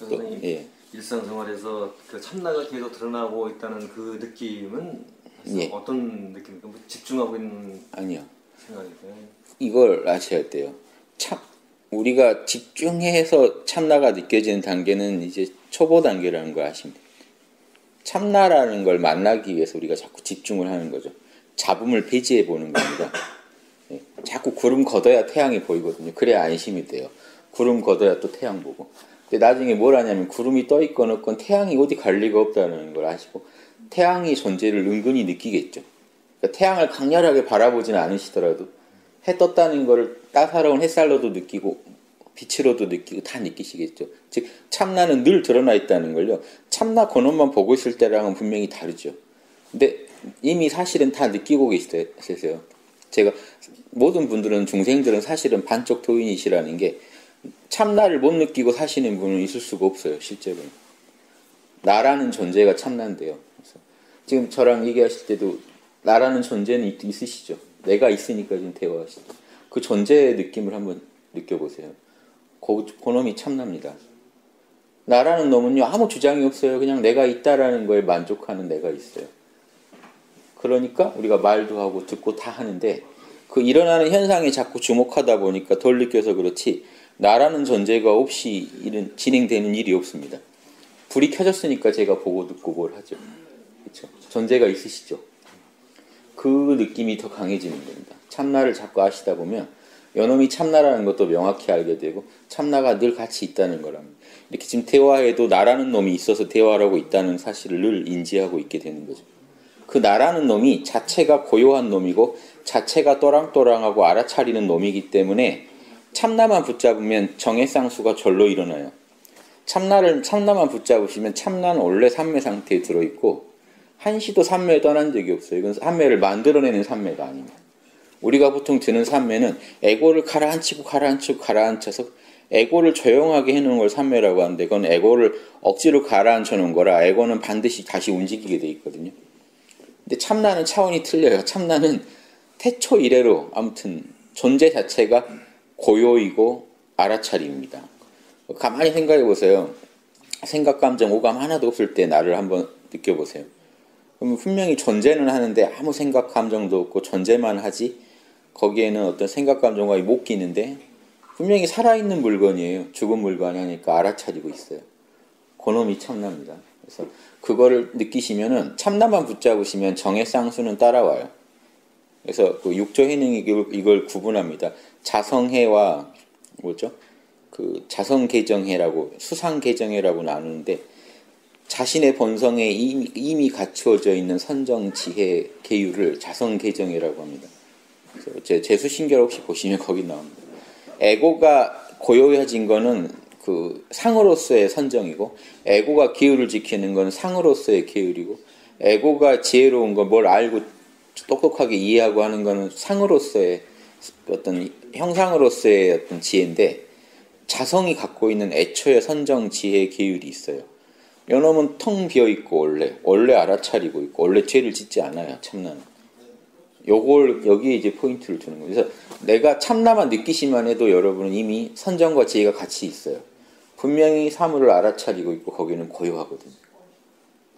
또, 선생님 예. 일상생활에서 그 참나가 계속 드러나고 있다는 그 느낌은 예. 어떤 느낌입니까? 뭐 집중하고 있는 아니요. 생각이세요? 이걸 아셔야 돼요. 참 우리가 집중해서 참나가 느껴지는 단계는 이제 초보 단계라는 걸 아시면 돼요. 참나라는 걸 만나기 위해서 우리가 자꾸 집중을 하는 거죠. 잡음을 배제해 보는 겁니다. 예. 자꾸 구름 걷어야 태양이 보이거든요. 그래야 안심이 돼요. 구름 걷어야 또 태양 보고. 근데 나중에 뭘 하냐면 구름이 떠 있건 없건 태양이 어디 갈 리가 없다는 걸 아시고 태양의 존재를 은근히 느끼겠죠. 그러니까 태양을 강렬하게 바라보지는 않으시더라도 해 떴다는 것을 따사로운 햇살로도 느끼고 빛으로도 느끼고 다 느끼시겠죠. 즉 참나는 늘 드러나 있다는 걸요. 참나 근원만 보고 있을 때랑은 분명히 다르죠. 근데 이미 사실은 다 느끼고 계세요. 제가 모든 분들은 중생들은 사실은 반쪽 도인이시라는 게 참나를 못 느끼고 사시는 분은 있을 수가 없어요, 실제로는. 나라는 존재가 참나인데요. 지금 저랑 얘기하실 때도 나라는 존재는 있, 으시죠 내가 있으니까 지금 대화하시죠. 그 존재의 느낌을 한번 느껴보세요. 고, 고놈이 참납니다. 나라는 놈은요, 아무 주장이 없어요. 그냥 내가 있다라는 거에 만족하는 내가 있어요. 그러니까 우리가 말도 하고 듣고 다 하는데 그 일어나는 현상에 자꾸 주목하다 보니까 덜 느껴서 그렇지 나라는 존재가 없이 이런 진행되는 일이 없습니다. 불이 켜졌으니까 제가 보고 듣고 뭘 하죠. 그렇죠? 존재가 있으시죠. 그 느낌이 더 강해지는 겁니다. 참나를 자꾸 아시다 보면 요놈이 참나라는 것도 명확히 알게 되고 참나가 늘 같이 있다는 거랍니다. 이렇게 지금 대화에도 나라는 놈이 있어서 대화를 하고 있다는 사실을 늘 인지하고 있게 되는 거죠. 그 나라는 놈이 자체가 고요한 놈이고 자체가 또랑또랑하고 알아차리는 놈이기 때문에 참나만 붙잡으면 정해쌍수가 절로 일어나요. 참나를 참나만 붙잡으시면 참나는 원래 삼매 상태에 들어 있고 한시도 삼매에 떠난 적이 없어요. 이건 삼매를 만들어내는 삼매가 아닙니다. 우리가 보통 드는 삼매는 에고를 가라앉히고 가라앉히고 가라앉혀서 에고를 조용하게 해놓은 걸 삼매라고 하는데 그건 에고를 억지로 가라앉혀 놓은 거라 에고는 반드시 다시 움직이게 돼 있거든요. 근데 참나는 차원이 틀려요. 참나는 태초 이래로 아무튼 존재 자체가 고요이고 알아차림입니다. 가만히 생각해 보세요. 생각, 감정, 오감 하나도 없을 때 나를 한번 느껴보세요. 그럼 분명히 존재는 하는데 아무 생각, 감정도 없고 존재만 하지 거기에는 어떤 생각, 감정과 못 끼는데 분명히 살아있는 물건이에요. 죽은 물건이 하니까 알아차리고 있어요. 그놈이 참납니다. 그래서 그거를 느끼시면은 참나만 붙잡으시면 정의 쌍수는 따라와요. 그래서 그 육조 해능이 이걸 구분합니다. 자성해와 뭐죠? 그 자성 개정해라고 수상 개정해라고 나누는데 자신의 본성에 이미, 이미 갖추어져 있는 선정 지혜 계율을 자성 개정이라고 합니다. 제 재수신결 혹시 보시면 거기 나옵니다. 에고가 고요해진 거는 그 상으로서의 선정이고 에고가 기율을 지키는 건 상으로서의 계율이고 에고가 지혜로운 거뭘 알고 똑똑하게 이해하고 하는 거는 상으로서의 어떤 형상으로서의 어떤 지혜인데 자성이 갖고 있는 애초의 선정 지혜 계율이 있어요. 요놈은 텅 비어 있고 원래 원래 알아차리고 있고 원래 죄를 짓지 않아요. 참나는. 요걸 여기에 이제 포인트를 두는 거예요. 그래서 내가 참나만 느끼시만 해도 여러분은 이미 선정과 지혜가 같이 있어요. 분명히 사물을 알아차리고 있고 거기는 고요하거든요.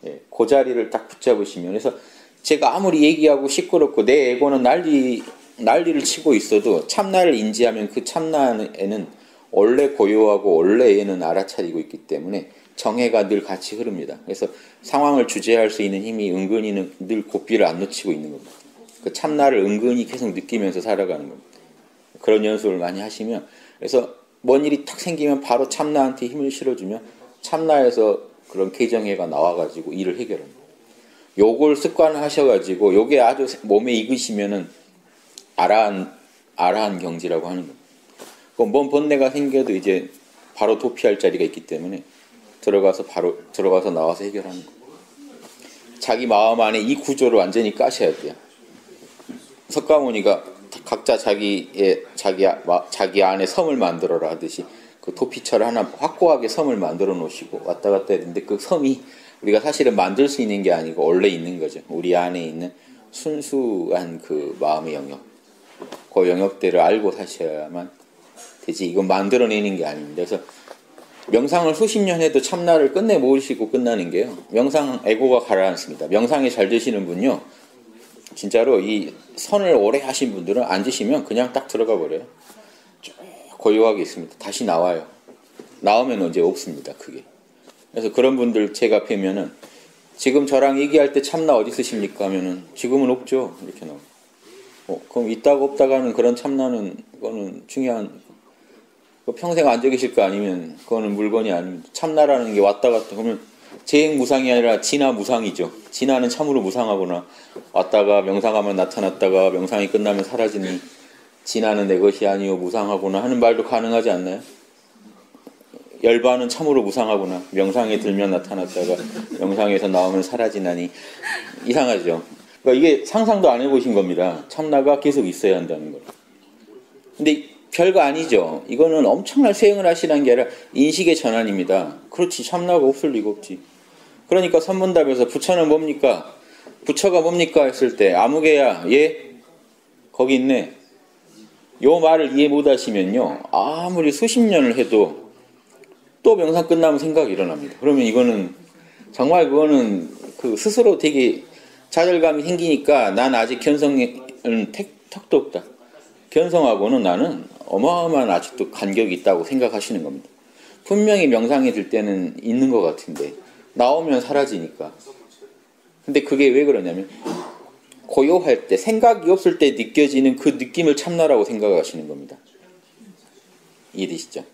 예, 그 자리를 딱 붙잡으시면 그래서 제가 아무리 얘기하고 시끄럽고 내 에고는 난리 난리를 치고 있어도 참나를 인지하면 그 참나에는 원래 고요하고 원래 얘는 알아차리고 있기 때문에 정해가 늘 같이 흐릅니다. 그래서 상황을 주재할 수 있는 힘이 은근히는 늘 고삐를 안 놓치고 있는 겁니다. 그 참나를 은근히 계속 느끼면서 살아가는 겁니다. 그런 연습을 많이 하시면 그래서 뭔 일이 탁 생기면 바로 참나한테 힘을 실어주면 참나에서 그런 개정해가 나와가지고 일을 해결합니다. 요걸 습관하셔가지고 요게 아주 몸에 익으시면은 아라한 아라한 경지라고 하는 겁니다. 뭔 번뇌가 생겨도 이제 바로 도피할 자리가 있기 때문에 들어가서 바로 들어가서 나와서 해결하는 거. 자기 마음 안에 이 구조를 완전히 까셔야 돼요. 석가모니가 각자 자기의 자기 자기 안에 섬을 만들어라 하듯이 그 도피처를 하나 확고하게 섬을 만들어 놓으시고 왔다 갔다 했는데 그 섬이 우리가 사실은 만들 수 있는 게 아니고 원래 있는 거죠. 우리 안에 있는 순수한 그 마음의 영역, 그 영역들을 알고 사셔야만 되지. 이건 만들어내는 게 아닙니다. 그래서 명상을 수십 년 해도 참나를 끝내 모르시고 끝나는 게요. 명상 에고가 가라앉습니다. 명상에 잘 되시는 분요. 진짜로 이 선을 오래 하신 분들은 앉으시면 그냥 딱 들어가 버려요. 쭉 고요하게 있습니다. 다시 나와요. 나오면 이제 없습니다. 그게. 그래서 그런 분들 제가 뵈면은 지금 저랑 얘기할 때 참나 어디 쓰십니까 하면은 지금은 없죠. 이렇게 나와. 어, 그럼 있다가 없다가는 그런 참나는 그거는 중요한 그 평생 앉아 계실 거 아니면 그거는 물건이 아닙니다. 참나라는 게 왔다 갔다 그러면 재행 무상이 아니라 진화 무상이죠. 진화는 참으로 무상하구나. 왔다가 명상하면 나타났다가 명상이 끝나면 사라지니 진화는 내 것이 아니요 무상하구나 하는 말도 가능하지 않나요? 열반은 참으로 무상하구나. 명상에 들면 나타났다가 명상에서 나오면 사라지나니 이상하죠. 그러니까 이게 상상도 안 해보신 겁니다. 참나가 계속 있어야 한다는 걸. 근데 별거 아니죠. 이거는 엄청난 수행을 하시는 게 아니라 인식의 전환입니다. 그렇지 참나가 없을 리가 없지. 그러니까 선문답에서 부처는 뭡니까? 부처가 뭡니까? 했을 때 아무개야 예 거기 있네. 요 말을 이해 못 하시면요. 아무리 수십 년을 해도 또 명상 끝나면 생각이 일어납니다. 그러면 이거는 정말 그거는 그 스스로 되게 좌절감이 생기니까 난 아직 견성은 턱도 없다. 견성하고는 나는 어마어마한 아직도 간격이 있다고 생각하시는 겁니다. 분명히 명상이 들 때는 있는 것 같은데 나오면 사라지니까. 근데 그게 왜 그러냐면 고요할 때 생각이 없을 때 느껴지는 그 느낌을 참나라고 생각하시는 겁니다. 이해되시죠?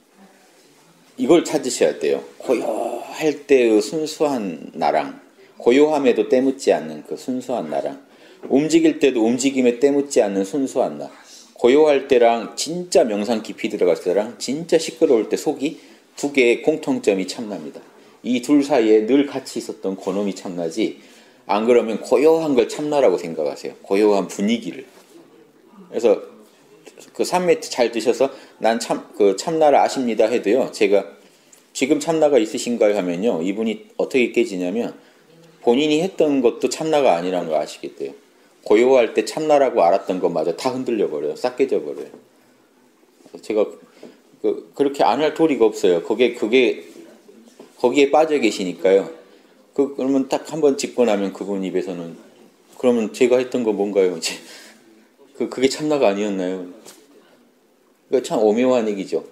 이걸 찾으셔야 돼요. 고요할 때의 순수한 나랑 고요함에도 때묻지 않는 그 순수한 나랑 움직일 때도 움직임에 때묻지 않는 순수한 나 고요할 때랑 진짜 명상 깊이 들어갈 때랑 진짜 시끄러울 때 속이 두 개의 공통점이 참납니다. 이 둘 사이에 늘 같이 있었던 고놈이 참나지 안 그러면 고요한 걸 참나라고 생각하세요. 고요한 분위기를. 그래서 그 3매트 잘 드셔서 난 참 그 참나를 아십니다 해도요. 제가 지금 참나가 있으신가요 하면요. 이분이 어떻게 깨지냐면 본인이 했던 것도 참나가 아니라는 걸 아시겠대요. 고요할 때 참나라고 알았던 것마저 다 흔들려 버려요. 싹 깨져 버려요. 제가 그, 그렇게 안 할 도리가 없어요. 그게 그게 거기에 빠져 계시니까요. 그 그러면 딱 한 번 짚고 나면 그분 입에서는 그러면 제가 했던 거 뭔가요? 그 그게 참나가 아니었나요? 그참 오묘한 얘기죠.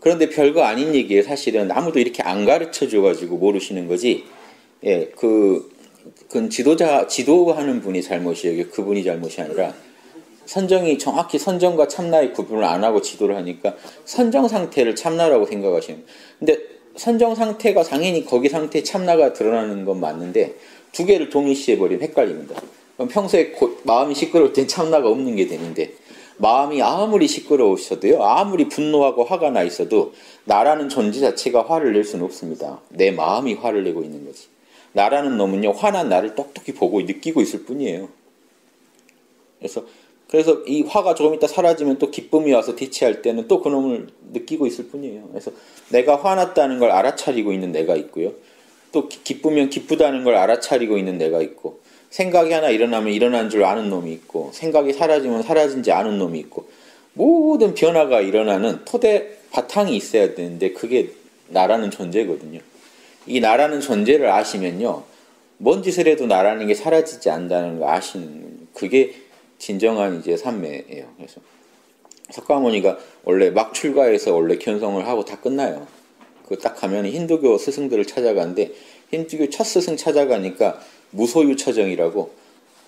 그런데 별거 아닌 얘기예요. 사실은 아무도 이렇게 안 가르쳐 줘가지고 모르시는 거지. 예, 그, 그 지도자, 지도하는 분이 잘못이에요. 그분이 잘못이 아니라 선정이 정확히 선정과 참나의 구분을 안 하고 지도를 하니까 선정 상태를 참나라고 생각하시는. 근데 선정 상태가 당연히 거기 상태에 참나가 드러나는 건 맞는데 두 개를 동일시해 버리면 헷갈립니다. 그럼 평소에 고, 마음이 시끄러울 땐 참나가 없는 게 되는데 마음이 아무리 시끄러우셔도요, 아무리 분노하고 화가 나 있어도 나라는 존재 자체가 화를 낼 수는 없습니다. 내 마음이 화를 내고 있는 거지. 나라는 놈은요, 화난 나를 똑똑히 보고 느끼고 있을 뿐이에요. 그래서, 그래서 이 화가 조금 있다 사라지면 또 기쁨이 와서 대체할 때는 또 그놈을 느끼고 있을 뿐이에요. 그래서 내가 화났다는 걸 알아차리고 있는 내가 있고요. 또 기쁘면 기쁘다는 걸 알아차리고 있는 내가 있고, 생각이 하나 일어나면 일어난 줄 아는 놈이 있고, 생각이 사라지면 사라진 지 아는 놈이 있고, 모든 변화가 일어나는 토대 바탕이 있어야 되는데, 그게 나라는 존재거든요. 이 나라는 존재를 아시면요. 뭔 짓을 해도 나라는 게 사라지지 않는다는 걸 아시는 그게 진정한 이제 삼매예요. 그래서 석가모니가 원래 막 출가해서 원래 견성을 하고 다 끝나요. 그 딱 가면 힌두교 스승들을 찾아가는데 힌두교 첫 스승 찾아가니까 무소유 처정이라고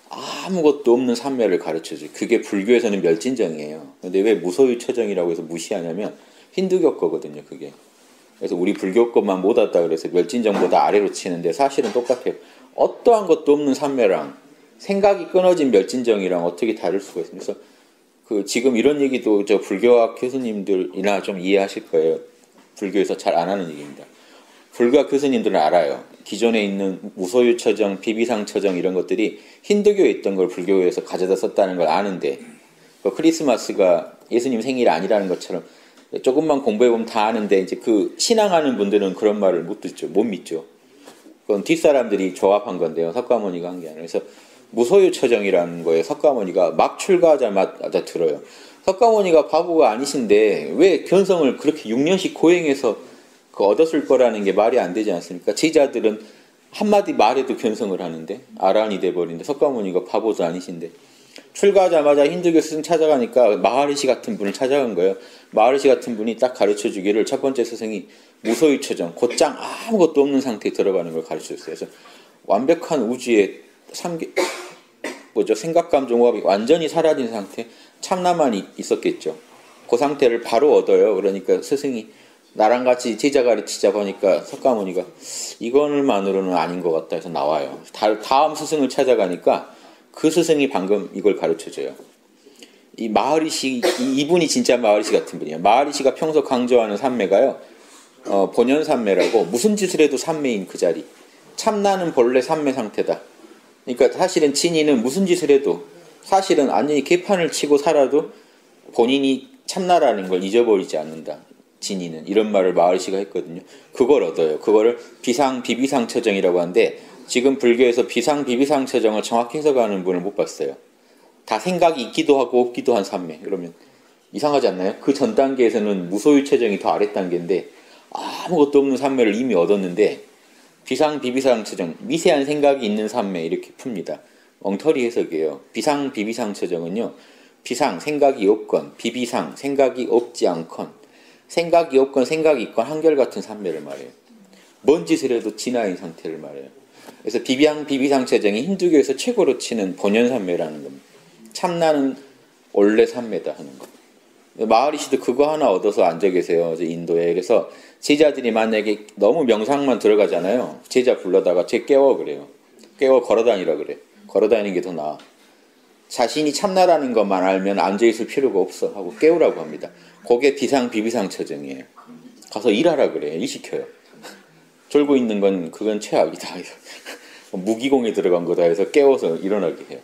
아무것도 없는 삼매를 가르쳐줘. 그게 불교에서는 멸진정이에요. 근데 왜 무소유 처정이라고 해서 무시하냐면 힌두교 거거든요. 그게. 그래서 우리 불교 것만 못 왔다 그래서 멸진정보다 아래로 치는데 사실은 똑같아요. 어떠한 것도 없는 삼매랑 생각이 끊어진 멸진정이랑 어떻게 다를 수가 있어요. 그래서 그 지금 이런 얘기도 저 불교학 교수님들이나 좀 이해하실 거예요. 불교에서 잘 안 하는 얘기입니다. 불교학 교수님들은 알아요. 기존에 있는 무소유 처정, 비비상 처정 이런 것들이 힌두교에 있던 걸 불교에서 가져다 썼다는 걸 아는데 그 크리스마스가 예수님 생일이 아니라는 것처럼 조금만 공부해 보면 다 아는데 이제 그 신앙하는 분들은 그런 말을 못 듣죠. 못 믿죠. 그건 뒷 사람들이 조합한 건데요. 석가모니가 한 게 아니라. 그래서 무소유 처정이라는 거에 석가모니가 막 출가하자마자 들어요. 석가모니가 바보가 아니신데 왜 견성을 그렇게 6년씩 고행해서 그 얻었을 거라는 게 말이 안 되지 않습니까? 제자들은 한마디 말에도 변성을 하는데 아란이 돼버린데 석가모니가 바보도 아니신데 출가하자마자 힌두교 스승 찾아가니까 마하리시 같은 분을 찾아간 거예요. 마하리시 같은 분이 딱 가르쳐 주기를 첫 번째 스승이 무소유 처정, 곧장 아무것도 없는 상태에 들어가는 걸 가르쳐 줬어요. 그래서 완벽한 우주의 삼계, 뭐죠? 생각, 감정, 호흡이 완전히 사라진 상태, 참나만 있었겠죠. 그 상태를 바로 얻어요. 그러니까 스승이 나랑 같이 제자 가르치자 보니까 석가모니가 이거만으로는 아닌 것 같다 해서 나와요. 다 음 스승을 찾아가니까 그 스승이 방금 이걸 가르쳐줘요. 이 마하리시 이분이 진짜 마하리시 같은 분이에요. 마하리시가 평소 강조하는 삼매가요. 어, 본연 삼매라고 무슨 짓을 해도 삼매인 그 자리. 참나는 본래 삼매 상태다. 그러니까 사실은 진이는 무슨 짓을 해도 사실은 완전히 개판을 치고 살아도 본인이 참나라는 걸 잊어버리지 않는다. 진이는 이런 말을 마을시가 했거든요. 그걸 얻어요. 그거를 비상 비비상 처정이라고 하는데 지금 불교에서 비상 비비상 처정을 정확히 해석하는 분을 못 봤어요. 다 생각이 있기도 하고 없기도 한 삼매. 그러면 이상하지 않나요? 그 전 단계에서는 무소유 체정이 더 아래 단계인데 아무것도 없는 삼매를 이미 얻었는데 비상 비비상 처정 미세한 생각이 있는 삼매 이렇게 풉니다. 엉터리 해석이에요. 비상 비비상 처정은요. 비상 생각이 없건 비비상 생각이 없지 않건 생각이 없건 생각이 있건 한결같은 삼매를 말해요. 뭔 짓을 해도 진화인 상태를 말해요. 그래서 비비상 비비상 체정이 힌두교에서 최고로 치는 본연 삼매라는 겁니다. 참나는 원래 삼매다 하는 거. 마하리시도 그거 하나 얻어서 앉아 계세요. 인도에. 그래서 제자들이 만약에 너무 명상만 들어가잖아요. 제자 불러다가 쟤 깨워 그래요. 깨워 걸어 다니라 그래. 걸어 다니는 게 더 나아. 자신이 참나라는 것만 알면 앉아있을 필요가 없어 하고 깨우라고 합니다. 그게 비상 비비상 처정이에요. 가서 일하라 그래요. 일 시켜요. 졸고 있는 건 그건 최악이다. 무기공에 들어간 거다 해서 깨워서 일어나게 해요.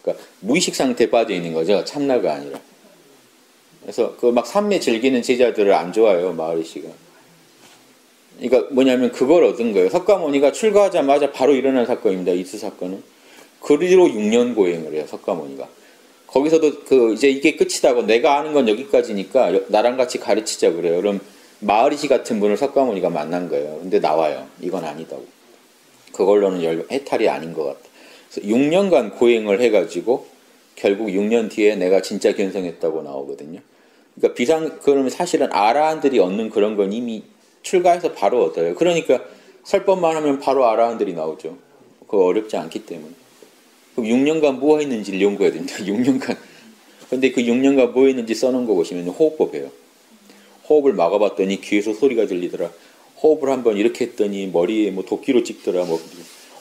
그러니까 무의식 상태에 빠져 있는 거죠. 참나가 아니라. 그래서 그 막 삼매 즐기는 제자들을 안 좋아해요. 마을리 씨가. 그러니까 뭐냐면 그걸 얻은 거예요. 석가모니가 출가하자마자 바로 일어난 사건입니다. 이수 사건은. 그리로 6년 고행을 해요. 석가모니가. 거기서도 그 이제 이게 끝이다고 내가 아는 건 여기까지니까 나랑 같이 가르치자 그래요. 그럼 마을이시 같은 분을 석가모니가 만난 거예요. 근데 나와요. 이건 아니다고. 그걸로는 열, 해탈이 아닌 것 같다. 그래서 6년간 고행을 해가지고 결국 6년 뒤에 내가 진짜 견성했다고 나오거든요. 그러니까 비상 그러면 사실은 아라한들이 얻는 그런 건 이미 출가해서 바로 얻어요. 그러니까 설법만 하면 바로 아라한들이 나오죠. 그거 어렵지 않기 때문에. 그럼 6년간 뭐 했는지를 연구해야 됩니다. 6년간. 근데 그 6년간 뭐 했는지 써놓은 거 보시면 호흡법이에요. 호흡을 막아봤더니 귀에서 소리가 들리더라. 호흡을 한번 이렇게 했더니 머리에 뭐 도끼로 찍더라. 뭐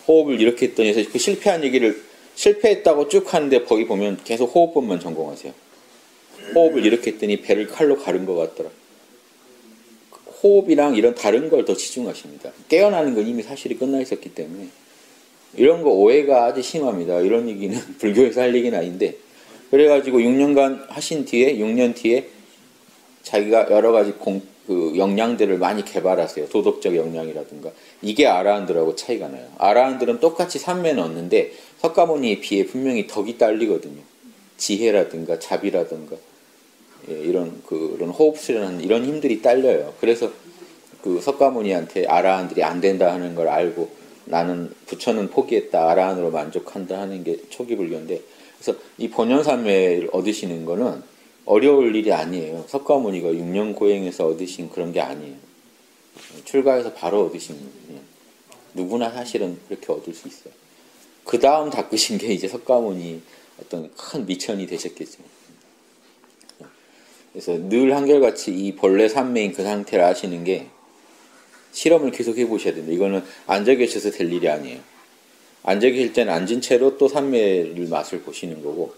호흡을 이렇게 했더니 그 실패한 얘기를 실패했다고 쭉 하는데 거기 보면 계속 호흡법만 전공하세요. 호흡을 이렇게 했더니 배를 칼로 가른 것 같더라. 호흡이랑 이런 다른 걸 더 치중하십니다. 깨어나는 건 이미 사실이 끝나 있었기 때문에 이런 거 오해가 아주 심합니다. 이런 얘기는 불교에서 할 얘기는 아닌데 그래가지고 6년간 하신 뒤에 6년 뒤에 자기가 여러 가지 공, 그 역량들을 많이 개발하세요. 도덕적 역량이라든가 이게 아라한들하고 차이가 나요. 아라한들은 똑같이 삼매는 얻는데 석가모니에 비해 분명히 덕이 딸리거든요. 지혜라든가 자비라든가 예, 이런 그런 호흡 수련하는 이런 힘들이 딸려요. 그래서 그 석가모니한테 아라한들이 안 된다 하는 걸 알고 나는 부처는 포기했다 아라한으로 만족한다 하는 게 초기 불교인데 그래서 이 본연삼매를 얻으시는 거는 어려울 일이 아니에요. 석가모니가 6년 고행해서 얻으신 그런 게 아니에요. 출가해서 바로 얻으신 거예요. 누구나 사실은 그렇게 얻을 수 있어요. 그 다음 닦으신 게 이제 석가모니 어떤 큰 미천이 되셨겠죠. 그래서 늘 한결같이 이 본래 삼매인 그 상태를 아시는 게 실험을 계속 해보셔야 됩니다. 이거는 앉아 계셔서 될 일이 아니에요. 앉아 계실 때는 앉은 채로 또 삼매를 맛을 보시는 거고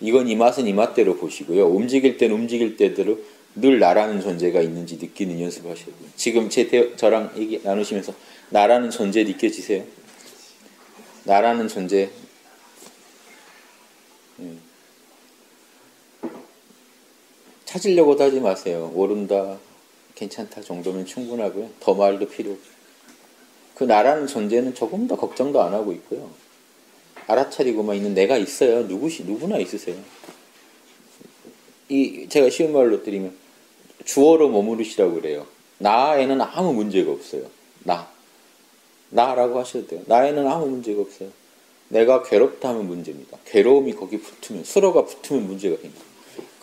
이건 이 맛은 이 맛대로 보시고요. 움직일 때는 움직일 때대로 늘 나라는 존재가 있는지 느끼는 연습하셔야 돼요. 지금 제 대, 저랑 얘기 나누시면서 나라는 존재 느껴지세요? 나라는 존재 음. 찾으려고 하지 마세요. 모른다, 괜찮다 정도면 충분하고요. 더 말도 필요 없어요. 그 나라는 존재는 조금 더 걱정도 안 하고 있고요. 알아차리고만 있는 내가 있어요. 누구시 누구나 있으세요. 이 제가 쉬운 말로 드리면 주어로 머무르시라고 그래요. 나에는 아무 문제가 없어요. 나. 나라고 하셔도 돼요. 나에는 아무 문제가 없어요. 내가 괴롭다 하면 문제입니다. 괴로움이 거기 붙으면, 수로가 붙으면 문제가 생깁니다.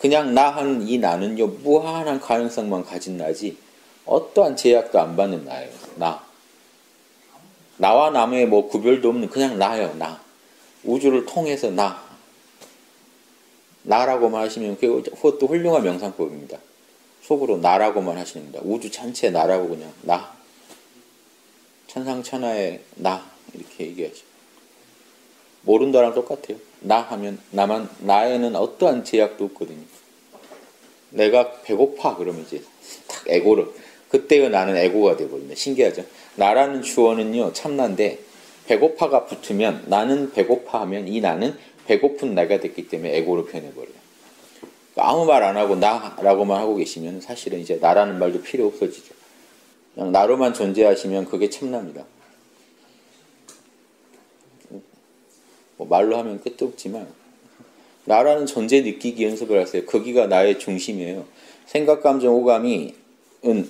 그냥 나한이 나는요, 무한한 가능성만 가진 나지, 어떠한 제약도 안 받는 나예요. 나. 나와 남의 뭐 구별도 없는 그냥 나요, 나. 우주를 통해서 나. 나라고만 하시면 그것도 훌륭한 명상법입니다. 속으로 나라고만 하시는 겁니다. 우주 전체 나라고 그냥 나. 천상천하의 나 이렇게 얘기하죠. 모른다랑 똑같아요. 나 하면 나만 나에는 어떠한 제약도 없거든요. 내가 배고파 그러면 이제 딱 에고를 그때가 나는 에고가 되거든요. 신기하죠. 나라는 주어는요 참난데 배고파가 붙으면 나는 배고파하면 이 나는 배고픈 나가 됐기 때문에 에고로. 그러니까 아무 말 안 하고 나라고만 하고 계시면 사실은 이제 나라는 말도 필요 없어지죠. 그냥 나로만 존재하시면 그게 참납니다. 뭐 말로 하면 끝도 없지만 나라는 존재 느끼기 연습을 하세요. 거기가 나의 중심이에요. 생각, 감정, 오감이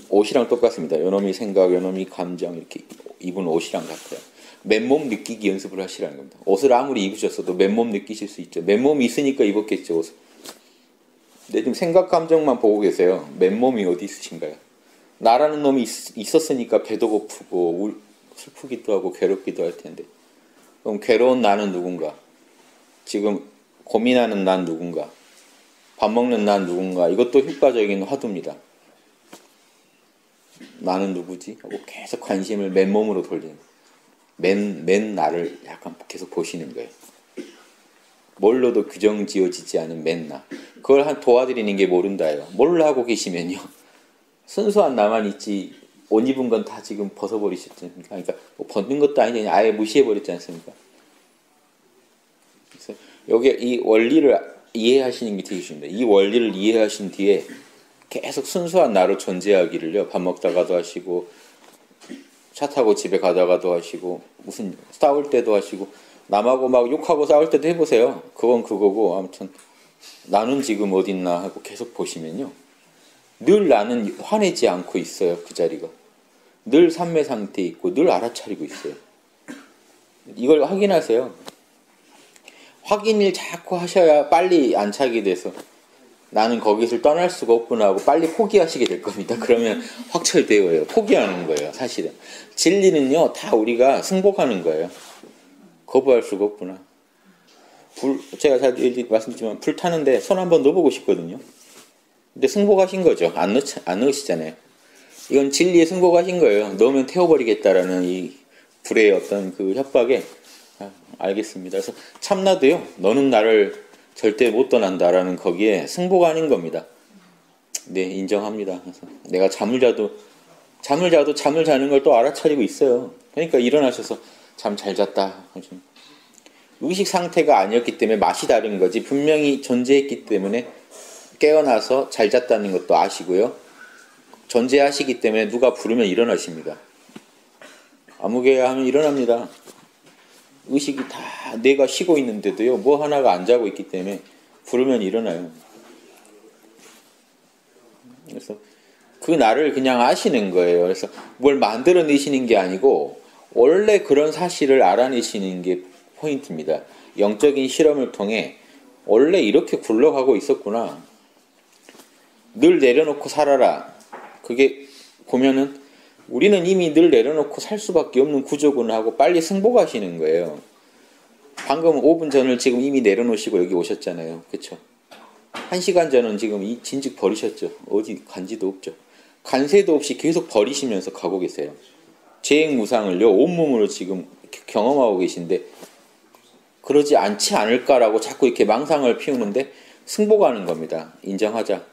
옷이랑 똑같습니다. 요놈이 생각, 요놈이 감정 이렇게 입은 옷이랑 같아요. 맨몸 느끼기 연습을 하시라는 겁니다. 옷을 아무리 입으셨어도 맨몸 느끼실 수 있죠. 맨몸이 있으니까 입었겠죠, 옷을. 근데 지금 생각, 감정만 보고 계세요. 맨몸이 어디 있으신가요? 나라는 놈이 있, 었으니까 배도 고프고 울, 슬프기도 하고 괴롭기도 할 텐데. 그럼 괴로운 나는 누군가? 지금 고민하는 난 누군가? 밥 먹는 난 누군가? 이것도 효과적인 화두입니다. 나는 누구지? 하고 계속 관심을 맨몸으로 돌리는 맨, 맨 나를 약간 계속 보시는 거예요. 뭘로도 규정 지어지지 않은 맨 나. 그걸 한 도와드리는 게 모른다예요. 뭘로 하고 계시면요. 순수한 나만 있지 옷 입은 건 다 지금 벗어버리셨지? 그러니까 뭐 벗는 것도 아니지 아예 무시해버렸지 않습니까? 여기 이 원리를 이해하시는 게 되게 중요합니다. 이 원리를 이해하신 뒤에 계속 순수한 나로 존재하기를요. 밥 먹다가도 하시고 차 타고 집에 가다가도 하시고 무슨 싸울 때도 하시고 남하고 막 욕하고 싸울 때도 해보세요. 그건 그거고 아무튼 나는 지금 어딨나 하고 계속 보시면요. 늘 나는 화내지 않고 있어요. 그 자리가. 늘 삼매 상태에 있고 늘 알아차리고 있어요. 이걸 확인하세요. 확인을 자꾸 하셔야 빨리 안착이 돼서 나는 거기서 떠날 수가 없구나 하고 빨리 포기하시게 될 겁니다. 그러면 확철되어요. 포기하는 거예요. 사실은. 진리는요, 다 우리가 승복하는 거예요. 거부할 수가 없구나. 불, 제가 잘 말씀드리지만 불 타는데 손 한번 넣어보고 싶거든요. 근데 승복하신 거죠. 안, 넣, 안 넣으시잖아요. 이건 진리에 승복하신 거예요. 넣으면 태워버리겠다라는 이 불의 어떤 그 협박에 아, 알겠습니다. 그래서 참나도요. 너는 나를 절대 못 떠난다라는 거기에 승복 아닌 겁니다. 네, 인정합니다. 그래서 내가 잠을 자도 잠을 자도 잠을 자는 걸 또 알아차리고 있어요. 그러니까 일어나셔서 잠 잘 잤다. 의식 상태가 아니었기 때문에 맛이 다른 거지 분명히 존재했기 때문에 깨어나서 잘 잤다는 것도 아시고요. 존재하시기 때문에 누가 부르면 일어나십니다. 아무개야 하면 일어납니다. 의식이 다 내가 쉬고 있는데도요. 뭐 하나가 안 자고 있기 때문에 부르면 일어나요. 그래서 그 나를 그냥 아시는 거예요. 그래서 뭘 만들어내시는 게 아니고 원래 그런 사실을 알아내시는 게 포인트입니다. 영적인 실험을 통해 원래 이렇게 굴러가고 있었구나. 늘 내려놓고 살아라. 그게 보면은 우리는 이미 늘 내려놓고 살 수밖에 없는 구조구나 하고 빨리 승복하시는 거예요. 방금 5분 전을 지금 이미 내려놓으시고 여기 오셨잖아요. 그렇죠? 1시간 전은 지금 이 진즉 버리셨죠. 어디 간지도 없죠. 간세도 없이 계속 버리시면서 가고 계세요. 재행무상을요. 온몸으로 지금 경험하고 계신데 그러지 않지 않을까라고 자꾸 이렇게 망상을 피우는데 승복하는 겁니다. 인정하자.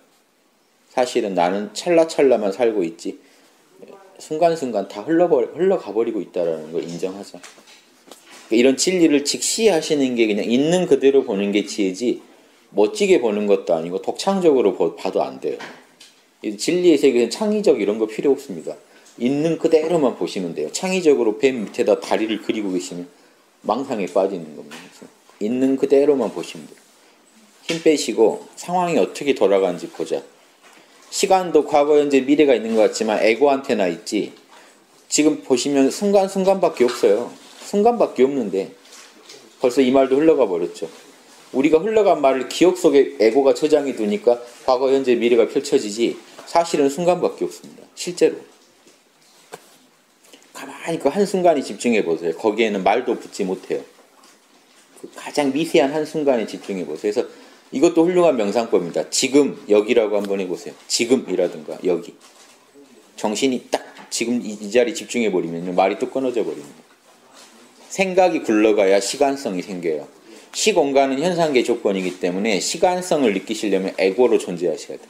사실은 나는 찰나찰나만 살고 있지. 순간순간 다 흘러버, 흘러가버리고 있다라는 걸 인정하자. 이런 진리를 직시 하시는 게 그냥 있는 그대로 보는 게 지혜지 멋지게 보는 것도 아니고 독창적으로 봐도 안 돼요. 진리의 세계는 창의적 이런 거 필요 없습니다. 있는 그대로만 보시면 돼요. 창의적으로 뱀 밑에다 다리를 그리고 계시면 망상에 빠지는 겁니다. 있는 그대로만 보시면 돼요. 힘 빼시고 상황이 어떻게 돌아가는지 보자. 시간도 과거, 현재, 미래가 있는 것 같지만 에고한테나 있지. 지금 보시면 순간순간밖에 없어요. 순간밖에 없는데 벌써 이 말도 흘러가 버렸죠. 우리가 흘러간 말을 기억 속에 에고가 저장이 되니까 과거, 현재, 미래가 펼쳐지지 사실은 순간밖에 없습니다. 실제로. 가만히 그 한순간에 집중해 보세요. 거기에는 말도 붙지 못해요. 그 가장 미세한 한순간에 집중해 보세요. 그래서 이것도 훌륭한 명상법입니다. 지금 여기라고 한번 해보세요. 지금이라든가 여기. 정신이 딱 지금 이, 이 자리 집중해 버리면 말이 또 끊어져 버립니다. 생각이 굴러가야 시간성이 생겨요. 시공간은 현상계 조건이기 때문에 시간성을 느끼시려면 에고로 존재하셔야 돼요.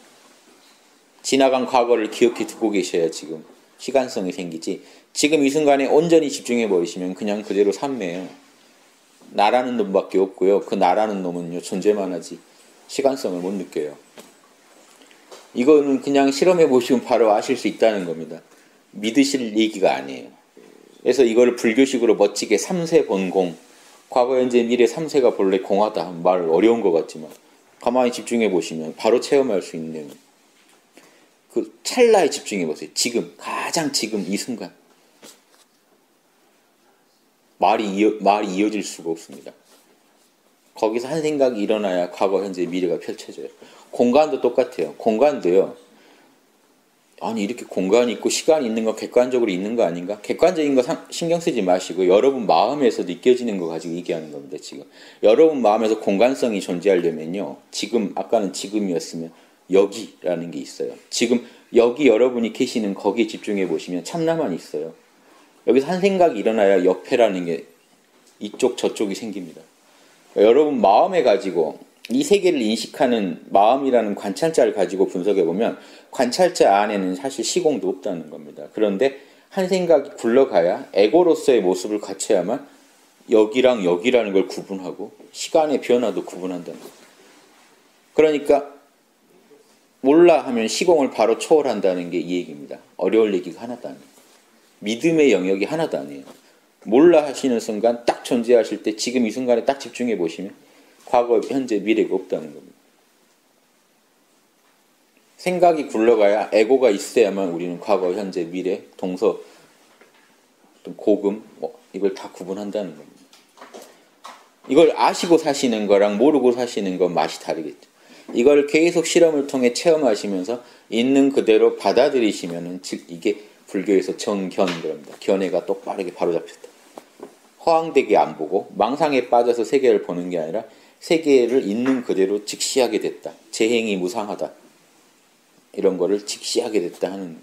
지나간 과거를 기억해 두고 계셔야 지금 시간성이 생기지. 지금 이 순간에 온전히 집중해 버리시면 그냥 그대로 삼매예요. 나라는 놈밖에 없고요. 그 나라는 놈은요 존재만 하지 시간성을 못 느껴요. 이거는 그냥 실험해 보시면 바로 아실 수 있다는 겁니다. 믿으실 얘기가 아니에요. 그래서 이걸 불교식으로 멋지게 3세 본공, 과거, 현재, 미래 3세가 본래 공하다 말 어려운 것 같지만 가만히 집중해 보시면 바로 체험할 수 있는 그 찰나에 집중해 보세요. 지금 가장 지금 이 순간 말이 이어, 말이 이어질 수가 없습니다. 거기서 한 생각이 일어나야 과거, 현재, 미래가 펼쳐져요. 공간도 똑같아요. 공간도요. 아니 이렇게 공간이 있고 시간이 있는 건 객관적으로 있는 거 아닌가? 객관적인 거 신경 쓰지 마시고 여러분 마음에서 느껴지는 거 가지고 얘기하는 겁니다. 지금 여러분 마음에서 공간성이 존재하려면요. 지금 아까는 지금이었으면 여기라는 게 있어요. 지금 여기 여러분이 계시는 거기에 집중해 보시면 참나만 있어요. 여기서 한 생각이 일어나야 옆에라는 게 이쪽 저쪽이 생깁니다. 여러분 마음에 가지고 이 세계를 인식하는 마음이라는 관찰자를 가지고 분석해 보면 관찰자 안에는 사실 시공도 없다는 겁니다. 그런데 한 생각이 굴러가야 에고로서의 모습을 갖춰야만 여기랑 여기라는 걸 구분하고 시간의 변화도 구분한다는. 그러니까 몰라 하면 시공을 바로 초월한다는 게 이 얘기입니다. 어려울 얘기가 하나도 아니에요. 믿음의 영역이 하나도 아니에요. 몰라 하시는 순간 딱 존재하실 때 지금 이 순간에 딱 집중해 보시면 과거, 현재, 미래가 없다는 겁니다. 생각이 굴러가야 에고가 있어야만 우리는 과거, 현재, 미래, 동서, 고금 뭐 이걸 다 구분한다는 겁니다. 이걸 아시고 사시는 거랑 모르고 사시는 건 맛이 다르겠죠. 이걸 계속 실험을 통해 체험하시면서 있는 그대로 받아들이시면은 즉 이게 불교에서 정견 그럽니다. 견해가 똑바르게 바로 잡혔다. 허황되게 안 보고 망상에 빠져서 세계를 보는 게 아니라 세계를 있는 그대로 직시하게 됐다. 재행이 무상하다. 이런 거를 직시하게 됐다 하는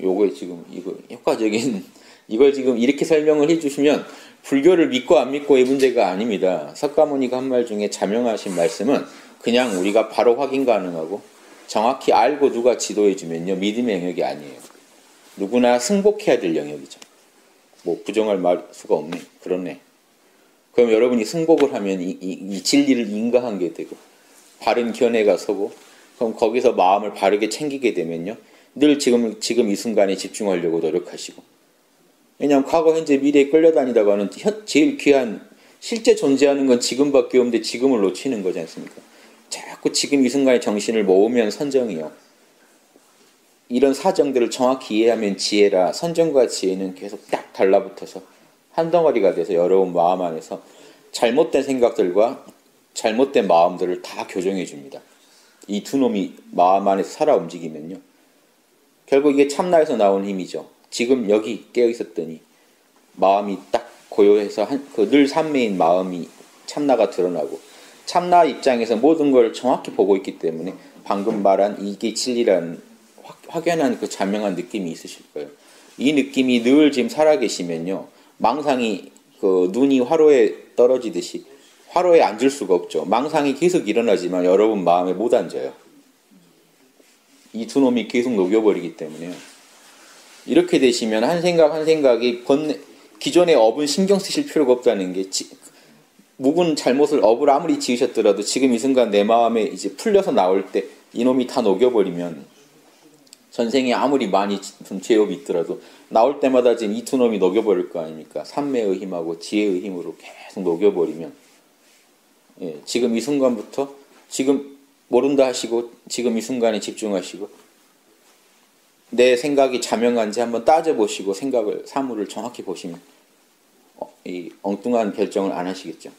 요거에 지금 이거 효과적인 이걸 지금 이렇게 설명을 해주시면 불교를 믿고 안 믿고의 문제가 아닙니다. 석가모니가 한 말 중에 자명하신 말씀은 그냥 우리가 바로 확인 가능하고 정확히 알고 누가 지도해주면요 믿음의 영역이 아니에요. 누구나 승복해야 될 영역이죠. 뭐 부정할 말 수가 없네. 그렇네. 그럼 여러분이 승복을 하면 이, 이, 이 진리를 인가한 게 되고 바른 견해가 서고 그럼 거기서 마음을 바르게 챙기게 되면요 늘 지금 지금 이 순간에 집중하려고 노력하시고 왜냐하면 과거 현재 미래에 끌려다니다가는 제일 귀한 실제 존재하는 건 지금밖에 없는데 지금을 놓치는 거지 않습니까? 자꾸 지금 이 순간에 정신을 모으면 선정이요. 이런 사정들을 정확히 이해하면 지혜라 선정과 지혜는 계속 딱 달라붙어서 한 덩어리가 돼서 여러분 마음 안에서 잘못된 생각들과 잘못된 마음들을 다 교정해 줍니다. 이 두 놈이 마음 안에서 살아 움직이면요. 결국 이게 참나에서 나온 힘이죠. 지금 여기 깨어 있었더니 마음이 딱 고요해서 그늘 삼매인 마음이 참나가 드러나고 참나 입장에서 모든 걸 정확히 보고 있기 때문에 방금 말한 이게 진리라는 확연한 그 자명한 느낌이 있으실 거예요. 이 느낌이 늘 지금 살아계시면요. 망상이 그 눈이 화로에 떨어지듯이 화로에 앉을 수가 없죠. 망상이 계속 일어나지만 여러분 마음에 못 앉아요. 이 두 놈이 계속 녹여버리기 때문에요. 이렇게 되시면 한 생각 한 생각이 번 기존의 업은 신경 쓰실 필요가 없다는 게 지, 묵은 잘못을 업을 아무리 지으셨더라도 지금 이 순간 내 마음에 이제 풀려서 나올 때 이놈이 다 녹여버리면 전생에 아무리 많이 죄업이 있더라도 나올 때마다 지금 이 두 놈이 녹여버릴 거 아닙니까? 삼매의 힘하고 지혜의 힘으로 계속 녹여버리면 예, 지금 이 순간부터 지금 모른다 하시고 지금 이 순간에 집중하시고 내 생각이 자명한지 한번 따져보시고 생각을 사물을 정확히 보시면 어, 이 엉뚱한 결정을 안 하시겠죠.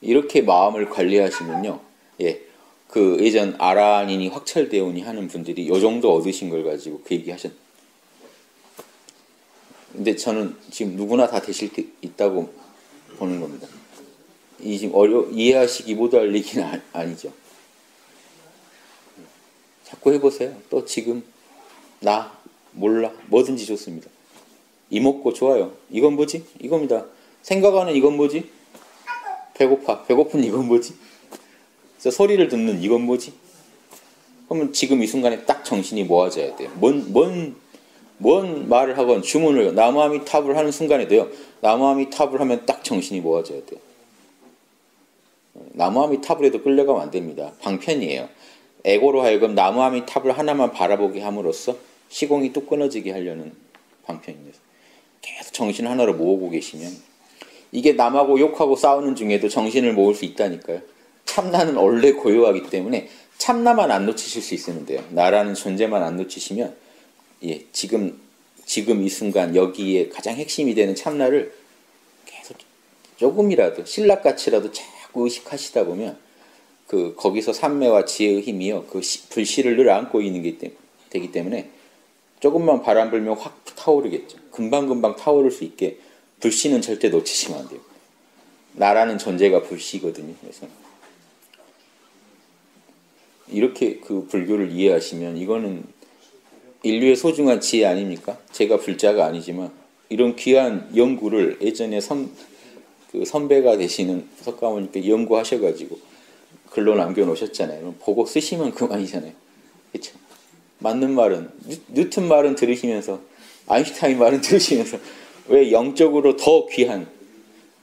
이렇게 마음을 관리하시면요. 예. 그 예전 아란이니 확철대운이 하는 분들이 요 정도 얻으신 걸 가지고 그 얘기 하셨. 근데 저는 지금 누구나 다 되실 수 있다고 보는 겁니다. 이 지금 어려 이해하시기 못할 얘기는 아, 아니죠. 자꾸 해보세요. 또 지금 나 몰라 뭐든지 좋습니다. 이먹고 좋아요. 이건 뭐지? 이겁니다. 생각하는 이건 뭐지? 배고파. 배고픈 이건 뭐지? 소리를 듣는 이건 뭐지? 그러면 지금 이 순간에 딱 정신이 모아져야 돼요. 뭔, 뭔, 뭔 말을 하건 주문을, 나무아미 탑을 하는 순간에도요, 나무아미 탑을 하면 딱 정신이 모아져야 돼요. 나무아미 탑을 해도 끌려가면 안 됩니다. 방편이에요. 에고로 하여금 나무아미 탑을 하나만 바라보게 함으로써 시공이 뚝 끊어지게 하려는 방편입니다. 계속 정신 하나로 모으고 계시면 이게 남하고 욕하고 싸우는 중에도 정신을 모을 수 있다니까요. 참나는 원래 고요하기 때문에 참나만 안 놓치실 수 있는데요. 나라는 존재만 안 놓치시면 예, 지금 지금 이 순간 여기에 가장 핵심이 되는 참나를 계속 조금이라도 신락같이라도 자꾸 의식하시다 보면 그 거기서 삼매와 지혜의 힘이요 그 시, 불씨를 늘 안고 있는 게 되기 때문에 조금만 바람 불면 확 타오르겠죠. 금방 금방 타오를 수 있게 불씨는 절대 놓치시면 안 돼요. 나라는 존재가 불씨거든요. 그래서 이렇게 그 불교를 이해하시면 이거는 인류의 소중한 지혜 아닙니까? 제가 불자가 아니지만 이런 귀한 연구를 예전에 선, 그 선배가 되시는 석가모니께 연구하셔가지고 글로 남겨놓으셨잖아요. 보고 쓰시면 그만이잖아요. 그렇죠? 맞는 말은 뉴튼 말은 들으시면서 아인슈타인 말은 들으시면서 왜 영적으로 더 귀한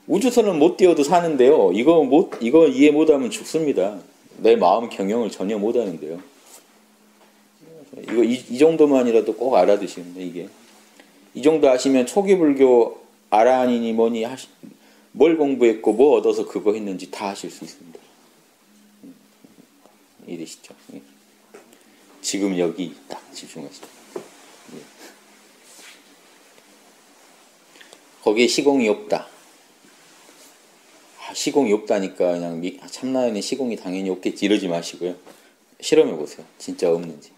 우주선은 못 띄워도 사는데요. 이거 못 이거 이해 못하면 죽습니다. 내 마음 경영을 전혀 못하는데요. 이거 이, 이 정도만이라도 꼭 알아두시면 돼 이게 이 정도 아시면 초기 불교 아라니니 뭐니 하시, 뭘 공부했고 뭐 얻어서 그거 했는지 다 하실 수 있습니다. 이해되시죠? 예. 지금 여기 딱 집중하시죠. 거기에 시공이 없다. 시공이 없다니까 그냥 참나연의 시공이 당연히 없겠지 이러지 마시고요. 실험해 보세요. 진짜 없는지.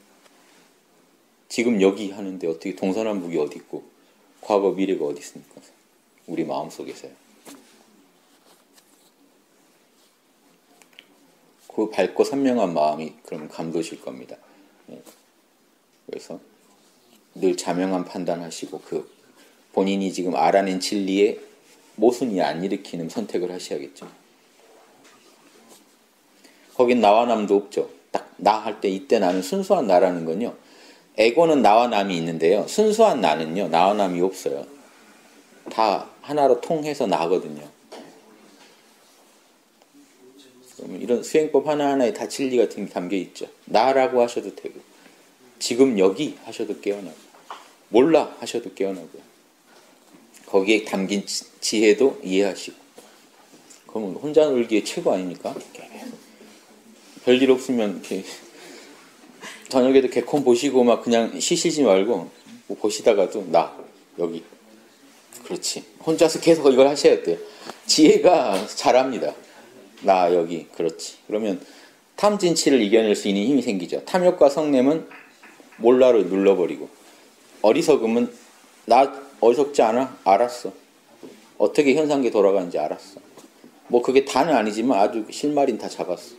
지금 여기 하는데 어떻게 동서남북이 어디 있고 과거 미래가 어디 있습니까? 우리 마음 속에서요. 그 밝고 선명한 마음이 그럼 감도실 겁니다. 예. 그래서 늘 자명한 판단하시고 그 본인이 지금 알아낸 진리에 모순이 안 일으키는 선택을 하셔야겠죠. 거긴 나와 남도 없죠. 딱 나 할 때 이때 나는 순수한 나라는 건요. 에고는 나와 남이 있는데요. 순수한 나는요. 나와 남이 없어요. 다 하나로 통해서 나거든요. 이런 수행법 하나하나에 다 진리 같은 게 담겨 있죠. 나라고 하셔도 되고 지금 여기 하셔도 깨어나고 몰라 하셔도 깨어나고요. 거기에 담긴 지혜도 이해하시고. 그러면 혼자 놀기에 최고 아닙니까? 별일 없으면 이렇게 저녁에도 개콘 보시고 막 그냥 쉬시지 말고 뭐 보시다가도 나 여기. 그렇지. 혼자서 계속 이걸 하셔야 돼요. 지혜가 잘합니다. 나 여기. 그렇지. 그러면 탐진치를 이겨낼 수 있는 힘이 생기죠. 탐욕과 성냄은 몰라로 눌러버리고 어리석음은 나 어리석지 않아? 알았어. 어떻게 현상계 돌아가는지 알았어. 뭐 그게 다는 아니지만 아주 실마린 다 잡았어.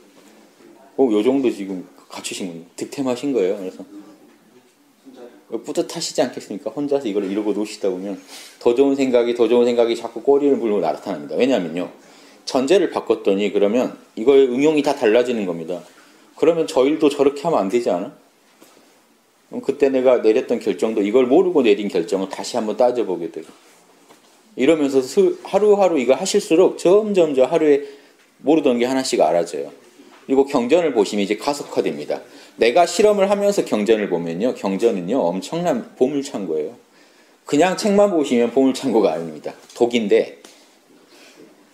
뭐요 정도 지금 갖추신 거예요. 득템하신 거예요. 그래서 뿌듯하시지 않겠습니까? 혼자서 이걸 이러고 노시다 보면 더 좋은 생각이 더 좋은 생각이 자꾸 꼬리를 물고 나타납니다. 왜냐면요. 전제를 바꿨더니 그러면 이거의 응용이 다 달라지는 겁니다. 그러면 저 일도 저렇게 하면 안 되지 않아? 그때 내가 내렸던 결정도 이걸 모르고 내린 결정을 다시 한번 따져보게 되고 이러면서 하루하루 이거 하실수록 점점 저 하루에 모르던 게 하나씩 알아져요. 그리고 경전을 보시면 이제 가속화됩니다. 내가 실험을 하면서 경전을 보면요. 경전은요. 엄청난 보물창고예요. 그냥 책만 보시면 보물창고가 아닙니다. 독인데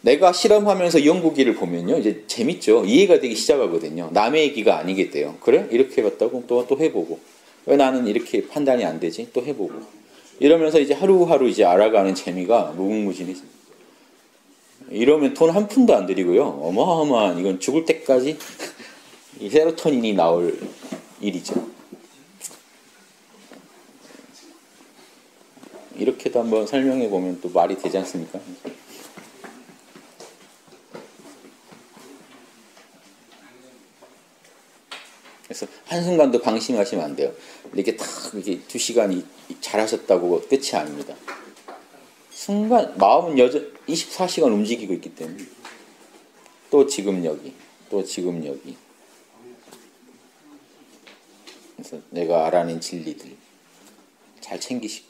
내가 실험하면서 연구기를 보면요. 이제 재밌죠. 이해가 되기 시작하거든요. 남의 얘기가 아니겠대요. 그래? 이렇게 해봤다고? 또, 또 해보고. 왜 나는 이렇게 판단이 안 되지? 또 해보고. 이러면서 이제 하루하루 이제 알아가는 재미가 무궁무진해집니다. 이러면 돈 한 푼도 안 들이고요. 어마어마한, 이건 죽을 때까지 이 세로토닌이 나올 일이죠. 이렇게도 한번 설명해 보면 또 말이 되지 않습니까? 그래서 한순간도 방심하시면 안 돼요. 이렇게 딱 이렇게 두 시간이 잘하셨다고 끝이 아닙니다. 순간 마음은 여전 24시간 움직이고 있기 때문에 또 지금 여기 또 지금 여기 그래서 내가 알아낸 진리들 잘 챙기시고